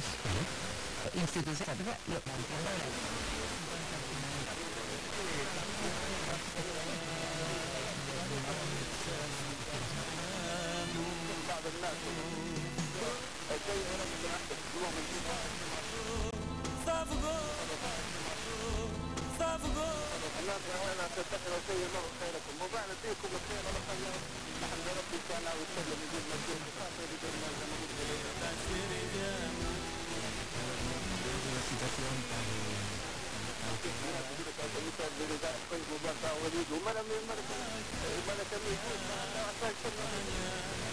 tahu lah بعض الناس الشيء هنا من الناس هنا تتخذوا شيء الله خيركم وبعد فيكم الخير الله خير نحن ربي كان ويسلم يجيب مسجد خاطر يجيب I'm going to go to the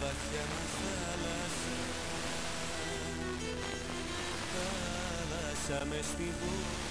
βαθιά μου θάλασσα Θάλασσα μες στη βούλη